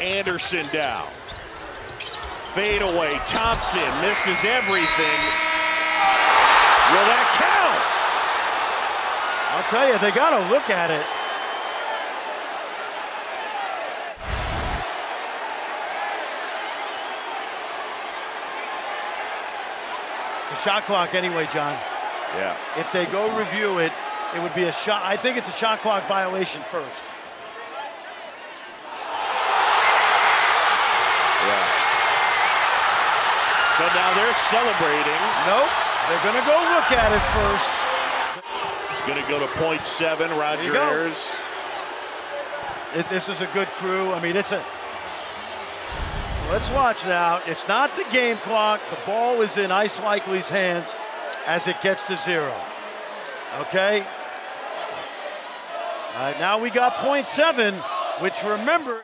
Anderson down. Fade away. Thompson misses everything. Will that count? I'll tell you, they got to look at it. It's a shot clock anyway, John. Yeah. If they go review it, it would be a shot. I think it's a shot clock violation first. So now they're celebrating. Nope. They're going to go look at it first. It's going to go to point seven. Roger. Ayers. It, this is a good crew. I mean, it's a. Let's watch now. It's not the game clock. The ball is in Isaac Likekele's hands as it gets to zero. Okay? All right, now we got point seven, which remember.